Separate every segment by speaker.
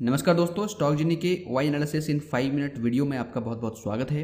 Speaker 1: नमस्कार दोस्तों स्टॉक जिनी के Y analysis in five minute video में आपका बहुत बहुत स्वागत है।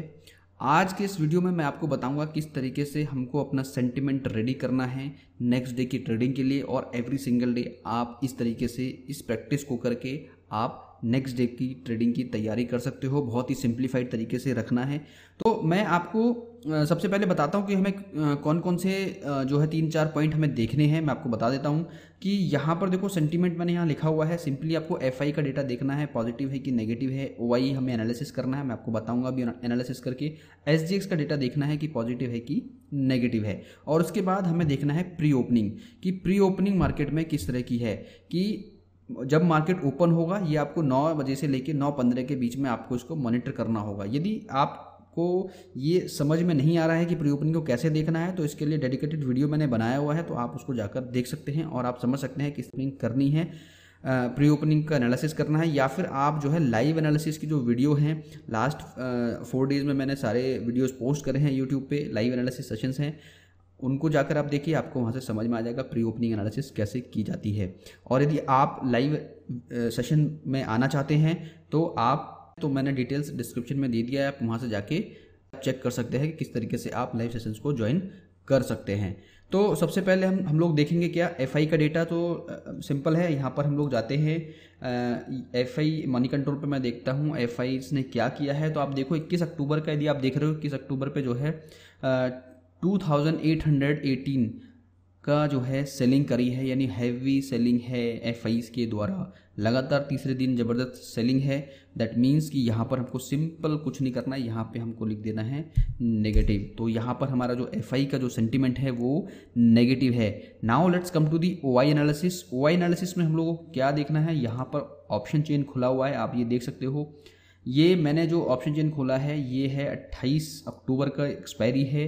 Speaker 1: आज के इस वीडियो में मैं आपको बताऊँगा किस तरीके से हमको अपना सेंटिमेंट रेडी करना है नेक्स्ट डे की ट्रेडिंग के लिए और एवरी सिंगल डे आप इस तरीके से इस प्रैक्टिस को करके आप नेक्स्ट डे की ट्रेडिंग की तैयारी कर सकते हो। बहुत ही सिंप्लीफाइड तरीके से रखना है। तो मैं आपको सबसे पहले बताता हूँ कि हमें कौन कौन से जो है तीन चार पॉइंट हमें देखने हैं। मैं आपको बता देता हूँ कि यहाँ पर देखो सेंटीमेंट मैंने यहाँ लिखा हुआ है। सिंपली आपको एफआई का डेटा देखना है पॉजिटिव है कि नेगेटिव है ओ हमें एनालिसिस करना है। मैं आपको बताऊँगा अभी एनालिसिस करके। एस का डेटा देखना है कि पॉजिटिव है कि नेगेटिव है। और उसके बाद हमें देखना है प्री ओपनिंग कि प्री ओपनिंग मार्केट में किस तरह की है कि जब मार्केट ओपन होगा, ये आपको नौ बजे से लेकर नौ पंद्रह के बीच में आपको इसको मॉनिटर करना होगा। यदि आपको ये समझ में नहीं आ रहा है कि प्री ओपनिंग को कैसे देखना है तो इसके लिए डेडिकेटेड वीडियो मैंने बनाया हुआ है तो आप उसको जाकर देख सकते हैं और आप समझ सकते हैं किस ओपनिंग करनी है प्री ओपनिंग का एनालिसिस करना है, या फिर आप जो है लाइव एनालिसिस की जो वीडियो हैं लास्ट फोर डेज़ में मैंने सारे वीडियोस पोस्ट करे हैं यूट्यूब पे लाइव एनालिसिस सेशंस हैं, उनको जाकर आप देखिए, आपको वहाँ से समझ में आ जाएगा प्री ओपनिंग एनालिसिस कैसे की जाती है। और यदि आप लाइव सेशन में आना चाहते हैं तो आप तो मैंने डिटेल्स डिस्क्रिप्शन में दे दिया है, आप वहाँ से जाके चेक कर सकते हैं कि किस तरीके से आप लाइव सेशंस को ज्वाइन कर सकते हैं। तो सबसे पहले हम हम लोग देखेंगे क्या एफआई का डेटा तो सिंपल है, यहाँ पर हम लोग जाते हैं एफ़ आई मनी कंट्रोल पे मैं देखता हूँ एफ़ आई ने क्या किया है तो आप देखो 21 अक्टूबर का यदि आप देख रहे हो, इक्कीस अक्टूबर पे जो है 2818 का जो है सेलिंग करी है, यानी हैवी सेलिंग है एफ़ के द्वारा। लगातार तीसरे दिन ज़बरदस्त सेलिंग है। दैट मीन्स कि यहाँ पर हमको सिंपल कुछ नहीं करना है यहाँ पे हमको लिख देना है नेगेटिव तो यहाँ पर हमारा जो एफआई का जो सेंटीमेंट है वो नेगेटिव है। Now let's come to the O I analysis O I analysis में हम लोगों को क्या देखना है? यहाँ पर ऑप्शन चेन खुला हुआ है, आप ये देख सकते हो। ये मैंने जो ऑप्शन चेन खोला है, ये है 28 अक्टूबर का एक्सपायरी है।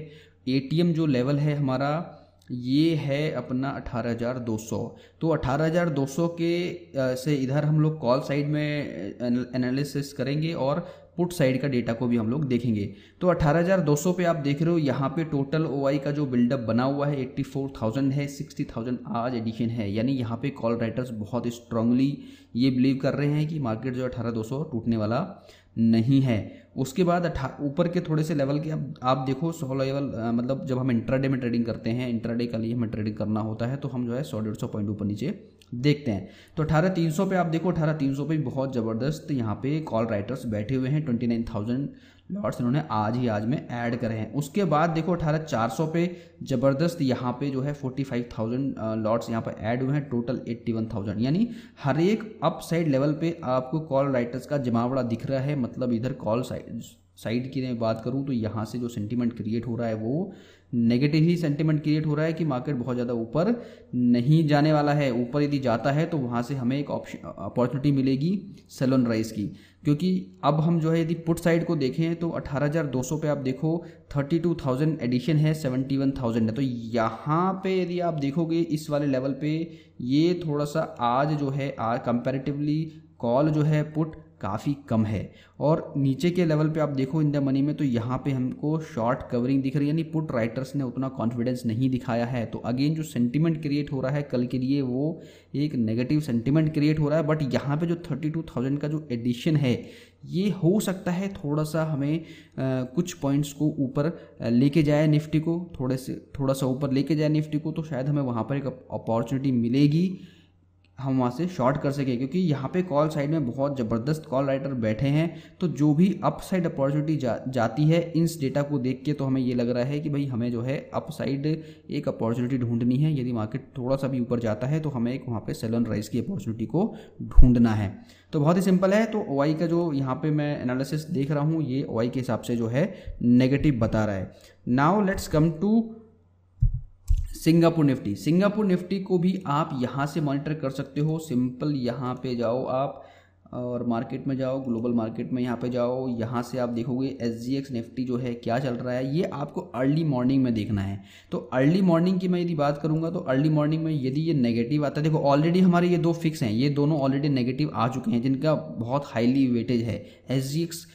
Speaker 1: एटीएम जो लेवल है हमारा ये है अपना 18,200 तो 18,200 के से इधर हम लोग कॉल साइड में एनालिसिस करेंगे और पुट साइड का डेटा को भी हम लोग देखेंगे। तो 18,200 पे आप देख रहे हो यहाँ पे टोटल ओआई का जो बिल्डअप बना हुआ है 84,000 है 60,000 आज एडिशन है। यानी यहाँ पे कॉल राइटर्स बहुत स्ट्रांगली ये बिलीव कर रहे हैं कि मार्केट जो अठारह दो टूटने वाला नहीं है। उसके बाद ऊपर के थोड़े से लेवल के अब आप देखो सौ लेवल मतलब जब हम इंट्राडे में ट्रेडिंग करते हैं इंट्राडे का लिए हमें ट्रेडिंग करना होता है तो हम जो है सौ डेढ़ सौ पॉइंट ऊपर नीचे देखते हैं। तो अठारह तीन सौ पे आप देखो अठारह तीन सौ पे बहुत ज़बरदस्त यहाँ पे कॉल राइटर्स बैठे हुए हैं ट्वेंटी नाइन थाउज़ेंड लॉट्स इन्होंने आज ही आज में ऐड करे हैं। उसके बाद देखो अठारह चार सौ पे ज़बरदस्त यहाँ पे जो है फोर्टी फाइव थाउज़ेंड लॉट्स यहाँ पर ऐड हुए हैं। टोटल एट्टी वन थाउज़ेंड यानी हर एक अप साइड लेवल पे आपको कॉल राइटर्स का जमावड़ा दिख रहा है। मतलब इधर कॉल साइड साइड की मैं बात करूँ तो यहाँ से जो सेंटिमेंट क्रिएट हो रहा है वो नेगेटिव ही सेंटिमेंट क्रिएट हो रहा है कि मार्केट बहुत ज़्यादा ऊपर नहीं जाने वाला है। ऊपर यदि जाता है तो वहाँ से हमें एक ऑप्शन अपॉर्चुनिटी मिलेगी सेलोन राइस की। क्योंकि अब हम जो है यदि पुट साइड को देखें तो 18,200 पे आप देखो 32,000 एडिशन है 71,000 है तो यहाँ पे यदि आप देखोगे इस वाले लेवल पे ये थोड़ा सा आज जो है कंपैरेटिवली कॉल जो है पुट काफ़ी कम है। और नीचे के लेवल पे आप देखो इन द मनी में तो यहाँ पे हमको शॉर्ट कवरिंग दिख रही है यानी पुट राइटर्स ने उतना कॉन्फिडेंस नहीं दिखाया है। तो अगेन जो सेंटीमेंट क्रिएट हो रहा है कल के लिए वो एक नेगेटिव सेंटीमेंट क्रिएट हो रहा है। बट यहाँ पे जो थर्टी टू थाउज़ेंड का जो एडिशन है ये हो सकता है थोड़ा सा हमें आ, कुछ पॉइंट्स को ऊपर लेके जाए निफ्टी को थोड़े से थोड़ा सा ऊपर लेके जाए निफ्टी को तो शायद हमें वहाँ पर एक अपॉर्चुनिटी मिलेगी। हम वहाँ से शॉर्ट कर सकें क्योंकि यहाँ पे कॉल साइड में बहुत ज़बरदस्त कॉल राइटर बैठे हैं। तो जो भी अप साइड अपॉर्चुनिटी जा, जाती है इस डेटा को देख के तो हमें ये लग रहा है कि भाई हमें जो है अप साइड एक अपॉर्चुनिटी ढूंढनी है। यदि मार्केट थोड़ा सा भी ऊपर जाता है तो हमें एक वहाँ पर सेलन राइस की अपॉर्चुनिटी को ढूंढना है। तो बहुत ही सिंपल है। तो ओ का जो यहाँ पर मैं एनालिसिस देख रहा हूँ ये ओ के हिसाब से जो है नेगेटिव बता रहा है। Now let's come to Singapore Nifty. Singapore Nifty को भी आप यहाँ से मॉनिटर कर सकते हो। सिंपल यहाँ पे जाओ आप और मार्केट में जाओ, ग्लोबल मार्केट में यहाँ पे जाओ। यहाँ से आप देखोगे एस जी एक्स निफ्टी जो है क्या चल रहा है, ये आपको अर्ली मॉर्निंग में देखना है। तो अर्ली मॉर्निंग की मैं यदि बात करूँगा तो अर्ली मॉर्निंग में यदि ये नेगेटिव आता है, देखो ऑलरेडी हमारे ये दो फिक्स हैं। ये दोनों ऑलरेडी नेगेटिव आ चुके हैं, जिनका बहुत हाईली वेटेज है। एस जी एक्स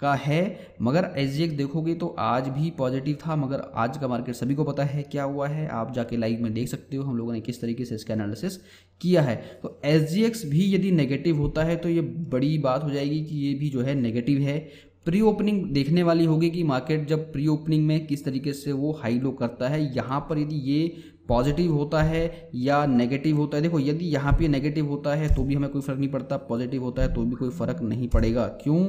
Speaker 1: का है। मगर एस देखोगे तो आज भी पॉजिटिव था, मगर आज का मार्केट सभी को पता है क्या हुआ है। आप जाके लाइव में देख सकते हो हम लोगों ने किस तरीके से इसका एनालिसिस किया है। तो एस भी यदि नेगेटिव होता है तो ये बड़ी बात हो जाएगी कि ये भी जो है नेगेटिव है। प्री ओपनिंग देखने वाली होगी कि मार्केट जब प्री ओपनिंग में किस तरीके से वो हाई लो करता है। यहाँ पर यदि ये पॉजिटिव होता है या नेगेटिव होता है, देखो यदि यहाँ पे नेगेटिव होता है तो भी हमें कोई फ़र्क नहीं पड़ता पॉजिटिव होता है तो भी कोई फ़र्क नहीं पड़ेगा। क्यों?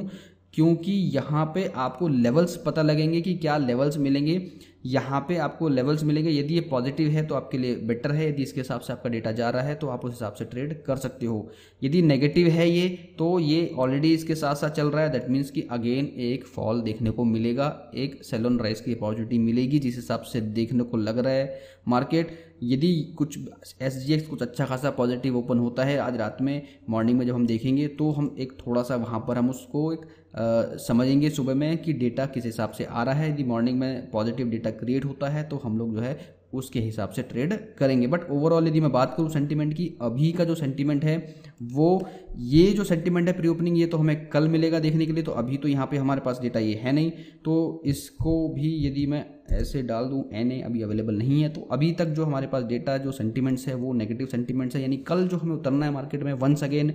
Speaker 1: क्योंकि यहाँ पे आपको लेवल्स पता लगेंगे कि क्या लेवल्स मिलेंगे। यहाँ पे आपको लेवल्स मिलेंगे। यदि ये पॉजिटिव है तो आपके लिए बेटर है। यदि इसके हिसाब से आपका डेटा जा रहा है तो आप उस हिसाब से ट्रेड कर सकते हो। यदि नेगेटिव है ये तो ये ऑलरेडी इसके साथ साथ चल रहा है। दैट मीन्स कि अगेन एक फॉल देखने को मिलेगा। एक सेलोन राइस की अपॉर्चुनिटी मिलेगी जिस हिसाब से देखने को लग रहा है मार्केट यदि कुछ SGX कुछ अच्छा खासा पॉजिटिव ओपन होता है आज रात में मॉर्निंग में जब हम देखेंगे तो हम एक थोड़ा सा वहाँ पर हम उसको एक आ, समझेंगे सुबह में कि डेटा किस हिसाब से आ रहा है। यदि मॉर्निंग में पॉजिटिव डेटा क्रिएट होता है तो हम लोग जो है उसके हिसाब से ट्रेड करेंगे। बट ओवरऑल यदि मैं बात करूँ सेंटीमेंट की, अभी का जो सेंटीमेंट है, वो ये जो सेंटीमेंट है प्री ओपनिंग ये तो हमें कल मिलेगा देखने के लिए तो अभी तो यहाँ पे हमारे पास डेटा ये है नहीं। तो इसको भी यदि मैं ऐसे डाल दूँ एन ए अभी अवेलेबल नहीं है तो अभी तक जो हमारे पास डेटा जो सेंटीमेंट्स है, वो नेगेटिव सेंटीमेंट्स है। यानी कल जो हमें उतरना है मार्केट में वंस अगेन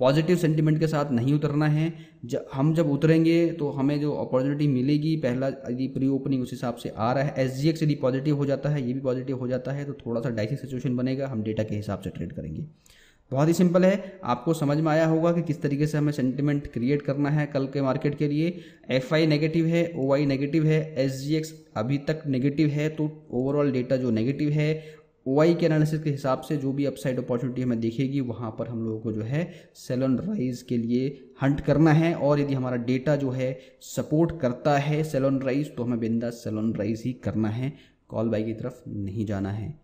Speaker 1: पॉजिटिव सेंटिमेंट के साथ नहीं उतरना है। जब हम जब उतरेंगे तो हमें जो अपॉर्चुनिटी मिलेगी, पहला यदि प्री ओपनिंग उस हिसाब से आ रहा है एस जी एक्स यदि पॉजिटिव हो जाता है, ये भी पॉजिटिव हो जाता है तो थोड़ा सा डाइसी सिचुएशन बनेगा, हम डेटा के हिसाब से ट्रेड करेंगे। बहुत ही सिंपल है। आपको समझ में आया होगा कि किस तरीके से हमें सेंटिमेंट क्रिएट करना है कल के मार्केट के लिए। एफ़ आई नेगेटिव है ओ आई नेगेटिव है एस जी एक्स अभी तक नेगेटिव है तो ओवरऑल डेटा जो नेगेटिव है ओ के एनालिसिस के हिसाब से जो भी अपसाइड अपॉर्चुनिटी हमें दिखेगी, वहाँ पर हम लोगों को जो है सेलन राइज के लिए हंट करना है और यदि हमारा डेटा जो है सपोर्ट करता है सेलन राइज तो हमें बिंदा सेलन राइज ही करना है। कॉल बाई की तरफ़ नहीं जाना है।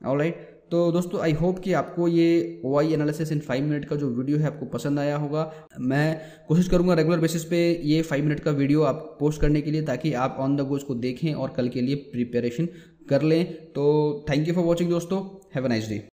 Speaker 1: ऑल राइट तो दोस्तों आई होप कि आपको ये I analysis in five minute का जो वीडियो है आपको पसंद आया होगा। मैं कोशिश करूँगा रेगुलर बेसिस पे ये फाइव मिनट का वीडियो आप पोस्ट करने के लिए ताकि आप ऑन द गोज को देखें और कल के लिए प्रिपरेशन कर लें। तो थैंक यू फॉर वॉचिंग दोस्तों। Have a nice day